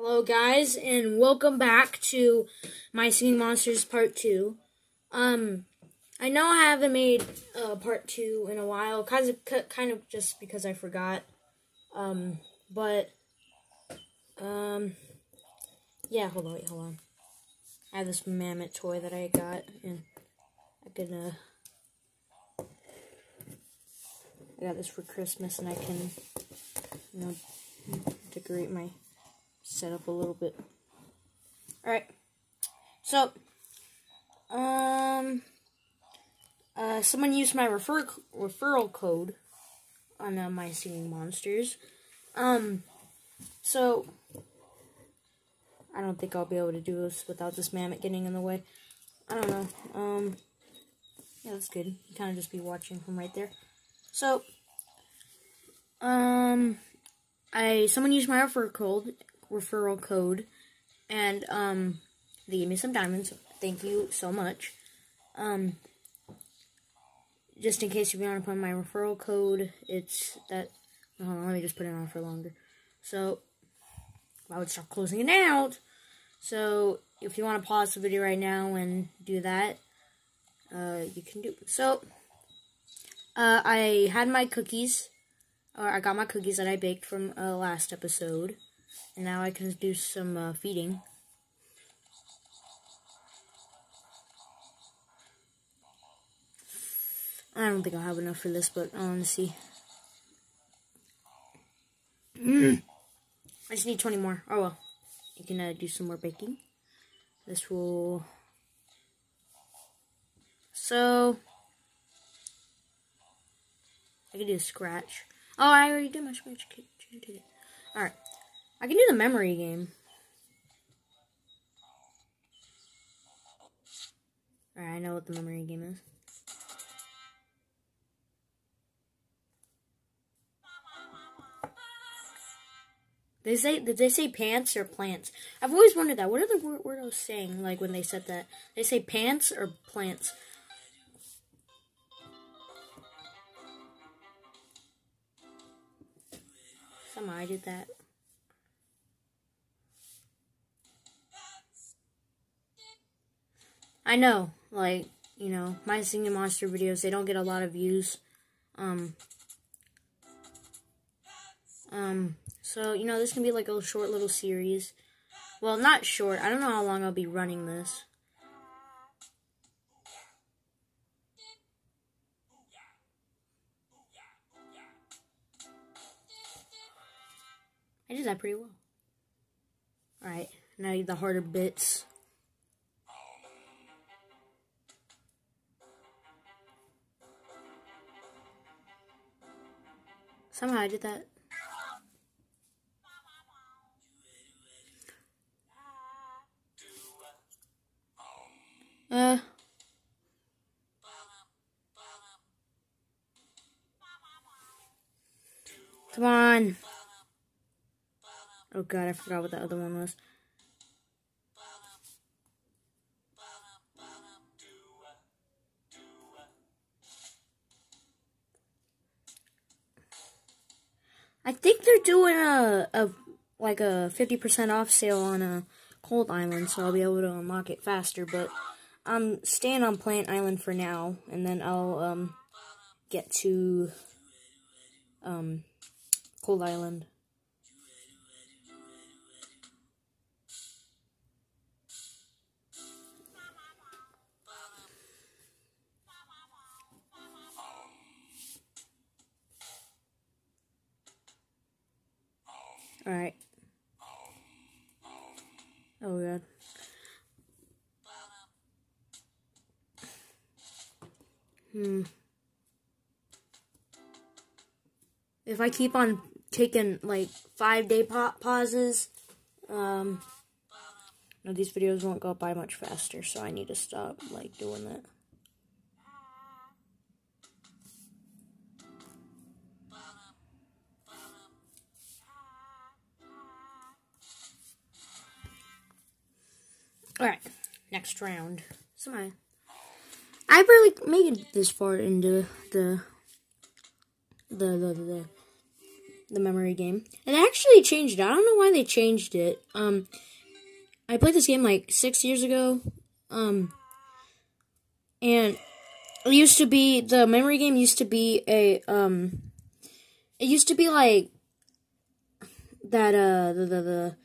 Hello, guys, and welcome back to My Singing Monsters Part 2. Um, I know I haven't made uh, Part 2 in a while, kind of, kind of just because I forgot. Um, but, um, yeah, hold on, wait, hold on. I have this mammoth toy that I got, and I can, uh, I got this for Christmas, and I can, you know, decorate my setup a little bit. Alright, so, um, uh, someone used my refer referral code on uh, my singing monsters. Um, so, I don't think I'll be able to do this without this mammoth getting in the way. I don't know. Um, yeah, that's good. Kind of just be watching from right there. So, um, I someone used my referral code, referral code, and um, they gave me some diamonds. Thank you so much. Um, just in case you want to put my referral code, it's that. On, let me just put it on for longer. So, I would start closing it out. So, if you want to pause the video right now and do that, uh, you can do. So, uh, I had my cookies, or I got my cookies that I baked from uh, last episode, now I can do some uh, feeding. I don't think I'll have enough for this, but I want to see. Mm. I just need 20 more. Oh well. You can uh, do some more baking. This will... So... I can do a scratch. Oh, I already did my scratch. Alright. I can do the memory game. Alright, I know what the memory game is. They say did they say pants or plants? I've always wondered that. What are the weirdos saying like when they said that? They say pants or plants? Somehow I did that. I know, like, you know, my singing monster videos, they don't get a lot of views. Um, um, so, you know, this can be like a short little series. Well, not short. I don't know how long I'll be running this. I did that pretty well. Alright, now the harder bits. Somehow I did that. Uh. Come on. Oh god, I forgot what the other one was. I think they're doing a, a like a 50% off sale on a Cold Island, so I'll be able to unlock it faster, but I'm staying on Plant Island for now, and then I'll um get to um Cold Island. Alright. Oh god. Hmm. If I keep on taking like five day pa pauses, um, no, these videos won't go by much faster, so I need to stop like doing that. Alright, next round. Somebody. I barely made it this far into the the the the the memory game. And they actually changed it. I don't know why they changed it. Um, I played this game like six years ago. Um, and it used to be the memory game used to be a um, it used to be like that uh the the the,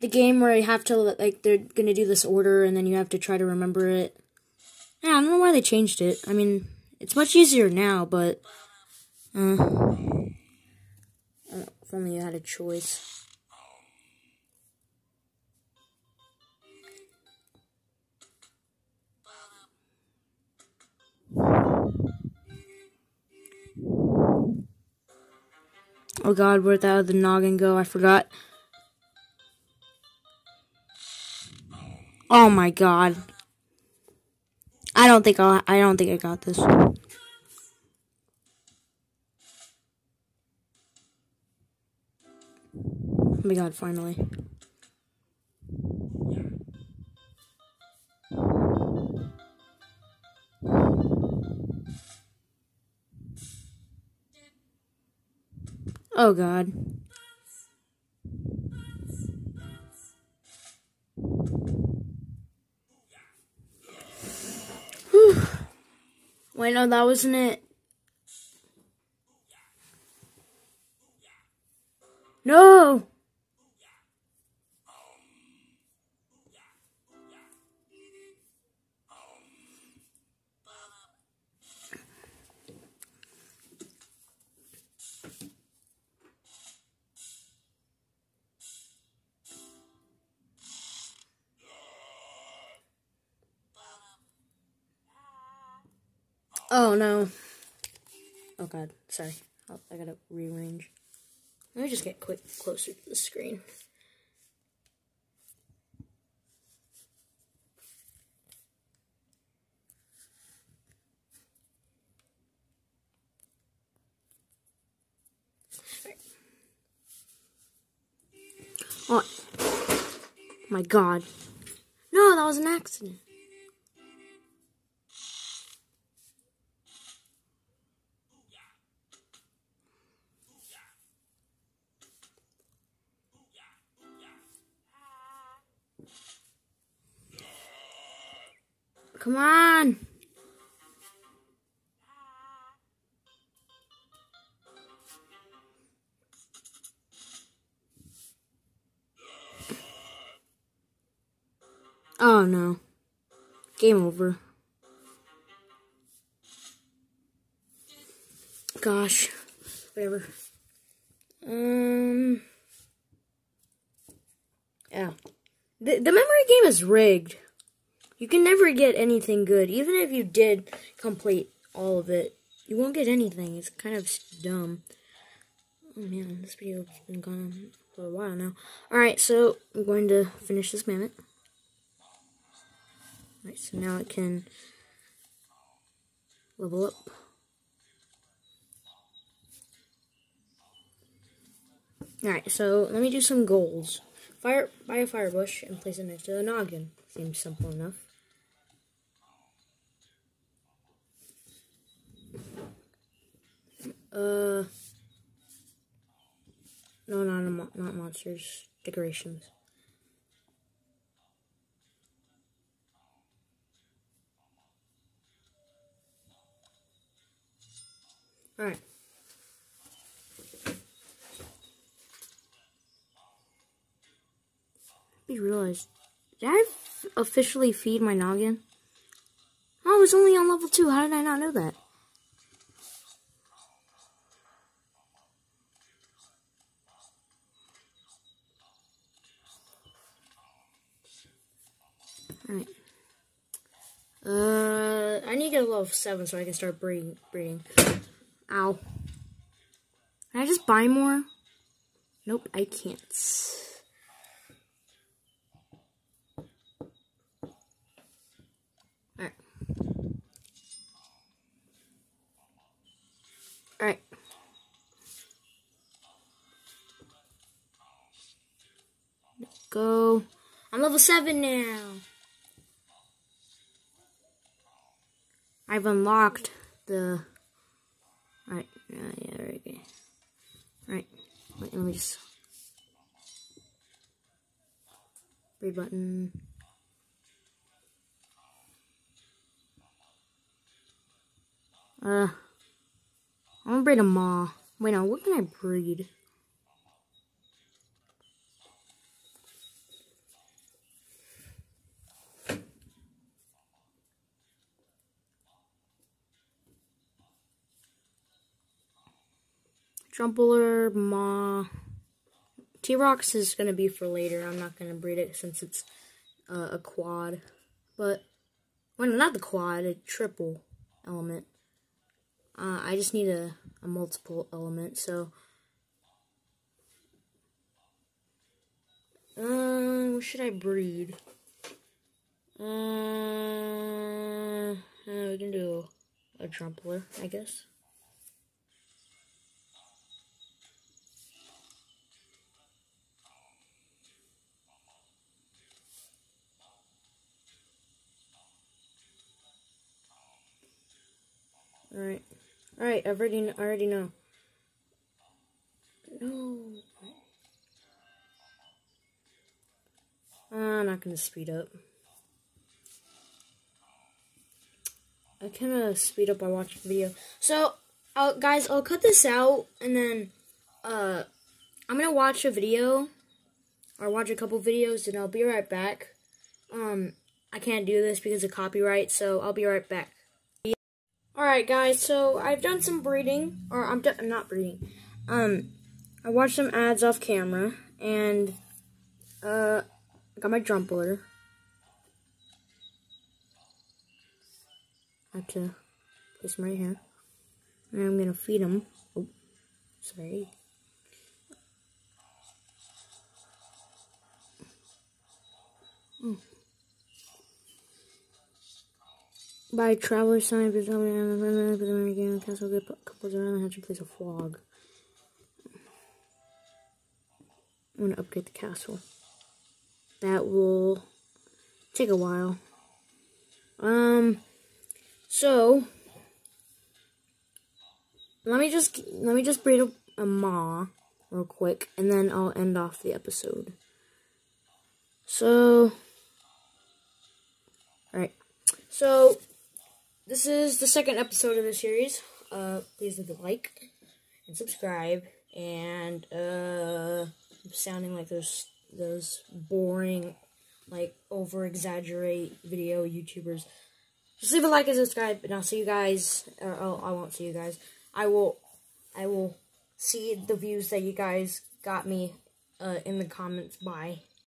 the game where you have to like they're gonna do this order and then you have to try to remember it. Yeah, I don't know why they changed it. I mean, it's much easier now, but uh, if only you had a choice. Oh god, where'd that other noggin go? I forgot. Oh my god. I don't think I I don't think I got this. Oh my god, finally. Oh god. Wait, no, that wasn't it. Oh no. Oh god, sorry. Oh, I gotta rearrange. Let me just get quick closer to the screen. Oh my god. No, that was an accident. Come on. Oh no. Game over. Gosh. Whatever. Um. Yeah. The, the memory game is rigged. You can never get anything good. Even if you did complete all of it, you won't get anything. It's kind of dumb. Oh man, this video's been gone for a while now. Alright, so I'm going to finish this mammoth. Alright, so now it can level up. Alright, so let me do some goals. Fire, buy a fire bush and place it next to the noggin. Seems simple enough. Uh, no, not not monsters. Decorations. All right. We realized. Did I officially feed my noggin? Oh, I was only on level 2. How did I not know that? Alright. Uh, I need to get a level 7 so I can start breeding. breeding. Ow. Can I just buy more? Nope, I can't. Alright. Alright. Go. I'm level 7 now. I've unlocked the. Alright, yeah, yeah, there we go. Alright. Let me just breed button. Uh, I'm gonna breed a maw. Wait, now what can I breed? Drumpler, Maw. T-Rox is going to be for later. I'm not going to breed it since it's uh, a quad. But, well, not the quad, a triple element. Uh, I just need a, a multiple element, so... Uh, what should I breed? Uh, uh we can do a Drumpler, I guess. Alright. Alright, I've already, I already know. No. I'm not going to speed up. I kind of speed up by watching the video. So, guys, I'll cut this out, and then, uh, I'm to watch a video, or watch a couple videos, and I'll be right back. Um, I can't do this because of copyright, so I'll be right back. Alright guys, so I've done some breeding, or I'm, I'm not breeding, um, I watched some ads off camera, and, uh, I got my Drumpler. I have to place him right here, and I'm gonna feed him, oh, sorry. By traveler sign, but then again, castle get couples around to place a flog. I'm gonna upgrade the castle. That will take a while. Um, so let me just let me just breed a, a real quick, and then I'll end off the episode. So, all right. So this is the second episode of the series. Uh, please leave a like and subscribe. And uh, I'm sounding like those those boring, like over exaggerate video YouTubers. Just leave a like and subscribe, and I'll see you guys. Or oh, I won't see you guys. I will, I will see the views that you guys got me uh, in the comments. Bye.